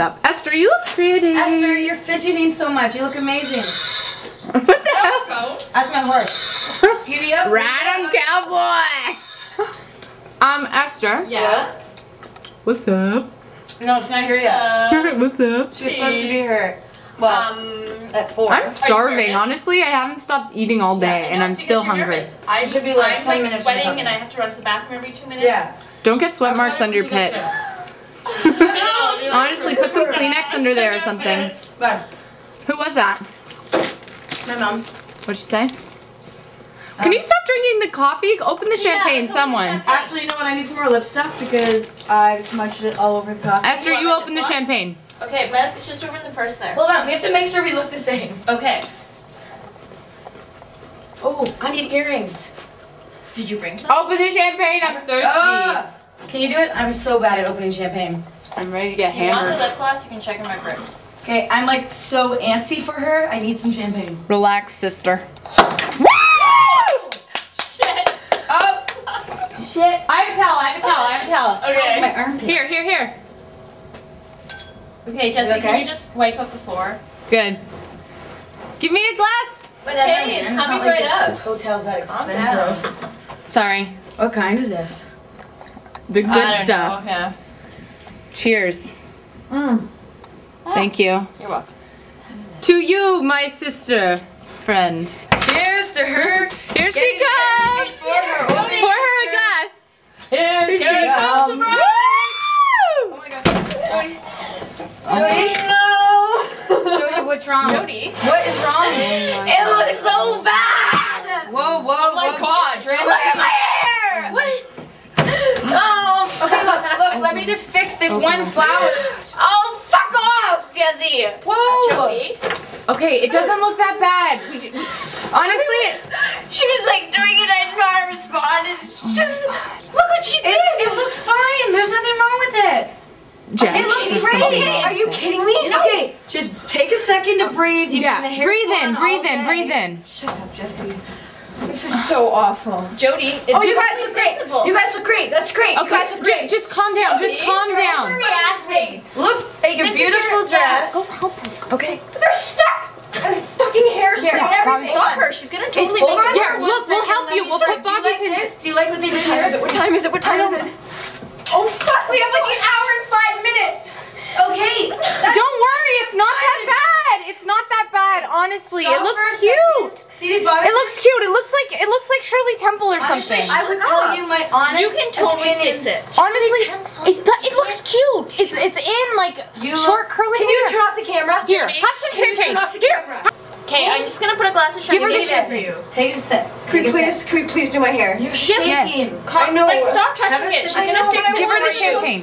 up. Esther, you look pretty. Esther, you're fidgeting so much. You look amazing. what the hell? Go. That's my horse. Giddy up. Ride on cowboy. Um, Esther. Yeah. What's up? No, she's not here yet. What's up? She was supposed to be here. Well, um, at four. I'm starving. Honestly, I haven't stopped eating all day, yeah, and I'm still hungry. nervous. I should be like I'm 10 like minutes sweating and I have to run to the bathroom every two minutes. yeah. Don't get sweat marks under your would you pits. No, Honestly, put some Kleenex under there or something. But Who was that? my mom. What'd she say? Can you stop drinking the coffee? Open the champagne, let's open the someone. champagne. Actually, you know what? I need some more lip stuff because I've smudged it all over the coffee. Esther, want you my open the lip gloss? champagne. Okay, but it's just over in the purse there. Hold on, we have to make sure we look the same. Okay. Oh, I need earrings. Did you bring some? Open the champagne. I'm thirsty. Ah! Can you do it? I'm so bad at opening champagne. I'm ready to get If you want the hammered. lip gloss, you can check in my purse. Okay, I'm like so antsy for her. I need some champagne. Relax, sister. Shit. Oh, shit. I have a towel. I have a towel. I have a towel. Okay. My armpit. Here, here, here. Okay, Jesse, okay? can you just wipe up the floor? Good. Give me a glass. But Okay, it's coming right up. Hotel's that expensive. Sorry. What kind is this? The good I don't stuff. Know. Yeah. Cheers. Mm. Thank you. You're welcome. To you, my sister, friends. Cheers to her. Here she comes. for her Pour opening her a glass. Here she comes. Oh my god. Jody. Jody. no. Jody, what's wrong? Jody. What is wrong? it looks so bad. Whoa, whoa, Oh my whoa. god. Look at my hair. What? Oh. Okay, look, look. Let me just fix this one flower. Oh, fuck off, Jesse. Whoa. Jody. Okay, it doesn't look that bad. We ju- honestly, She was like doing it I and not responded. Just look what she did. It, looks fine. There's nothing wrong with it. Jess, It looks great. something Are you with kidding me? Okay, just take a second to uh, breathe. You've Yeah, been the hair breathe in, breathe in, breathe in. Shut up, Jesse. This is so awful. Jody. It's Oh, you guys look great. invincible. You guys look great. That's great. you Okay, guys look great. just calm down. Just calm down. overreacting. Look at your This beautiful your dress. dress. help her. Okay. They're stuck. Uh, fucking hairspray Here, and Bobby, everything. Stop her. She's gonna totally make it Yeah, look, we'll help you. We'll put Do you Bobby like pins. this? Do you like what they did here? What time is it? What time is it? Oh fuck! We have like an hour and five minutes. Okay. That's Don't worry, it's not that bad. It's not that bad, honestly. It looks cute. second. See these bobby It looks cute. It looks like it looks like Shirley Temple or something. I would tell you my honest You can totally opinion. fix it. Honestly, it it looks cute. It's it's in like You short look- curly Can hair. you turn off the camera? Here, have some Can you champagne. turn off the Here. Camera? Okay, I'm just gonna put a glass of Give her champagne the in champagne. for you. Take a sip. Can we please, can we please do my hair? You're Yes. shaking. Calm- know. Like, stop Have touching a it. She's sip. I gonna know, fix but I it Give her the champagne.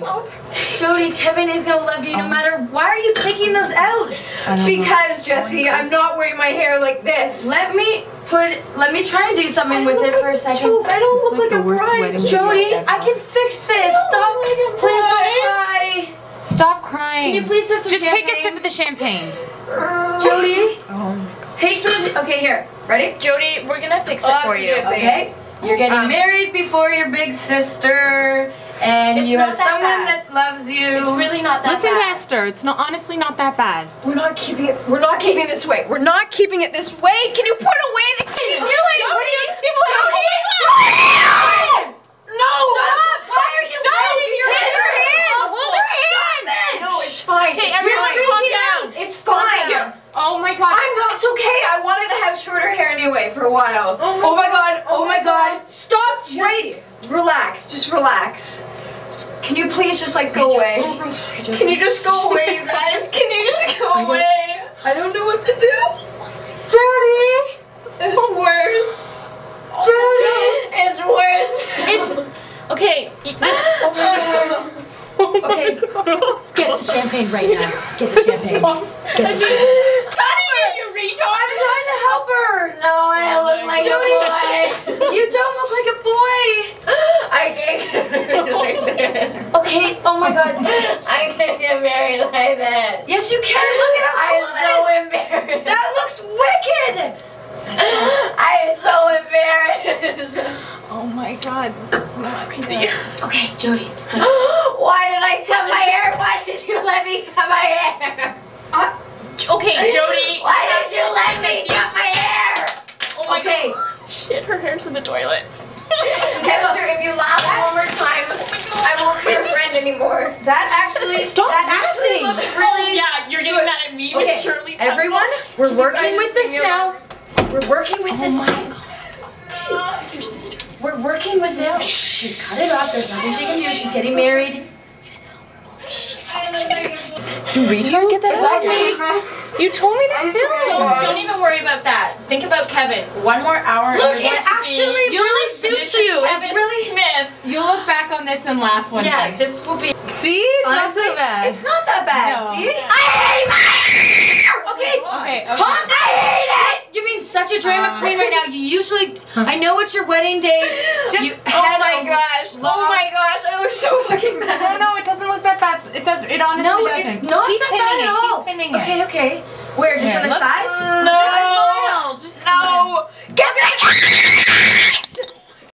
Jody, Kevin is gonna love you no oh. matter. Why are you picking those out? Because, Jesse, I'm not wearing my hair like this. Let me put. Let me try and do something with it for a second. I don't look like, the a worst bride. Jody. I can fix this. Stop. Please don't cry. Stop crying. Can you please have some Just take a sip of the champagne. Jody, Oh my take some. Okay, here. Ready? Jody, we're gonna fix it Oh, for you. good. Okay. You're getting Um, married before your big sister, and you have that someone bad. that loves you. It's really not that Listen to bad. Esther. It's not honestly not that bad. We're not keeping it. We're not keeping it this way. We're not keeping it this way. Can you put away the key? What are you No! Stop! Why are you Stop! holding your Hold her hair? hand! Hold her hand! Stop it! No, it's fine. Okay, it's everyone fine. calm down. It's fine. down. Oh my god. I'm, it's okay. I wanted to have shorter hair anyway for a while. Oh my oh god! Oh my oh god! Stop! Right. Relax. Just relax. Can you please just like go away? Can you just go away, you guys? Can you just go away? I don't know what to do. Jody! It's worse. Oh, Jody! It's worse. It's okay. This, Okay, get the champagne right now. Get the champagne. Get the champagne. Honey, you retard. I'm trying to help her. No, I look like Jody, a boy. You don't look like a boy. I can't get married like that. Okay. Oh my god. I can't get married like that. Yes, you can. Look at how I'm cool so this. embarrassed. That looks wicked. I am so embarrassed. Oh my god, this is not crazy. Okay, Jody. Why did I cut my hair? Why did you let me cut my hair? Uh, okay, Jody. Why did you let me Shit, her hair's in the toilet. Esther, if you laugh one more time, oh I won't be your friend anymore. That actually, Stop that actually laughing. looks Oh really. yeah, you're getting mad at me, but Okay, Shirley. Temple. Everyone, we're working with oh this sing now. We're working with this. Oh Your sister. We're working with this. She's cut it off. There's nothing she can do. She's getting married. Do retard get that about me? You told me to film. Don't, don't even worry about that. Think about Kevin. One more hour. Look, it actually be really suits you. Kevin really. Smith. You'll look back on this and laugh one Yeah, day. this will be. See? It's Honestly, not so bad. it's not that bad. No. See? I hate my. Okay. Okay, okay. Calm down. I hate it. You're being such a drama Uh. queen right now. You usually, I know it's your wedding day. Just- you Oh my a gosh. Oh my gosh. I look so fucking No, does. It honestly no, doesn't. No, it's not keep that bad at all. Keep okay, it. Okay, okay. Where? Just Here, on the sides? No. Just no. Get back!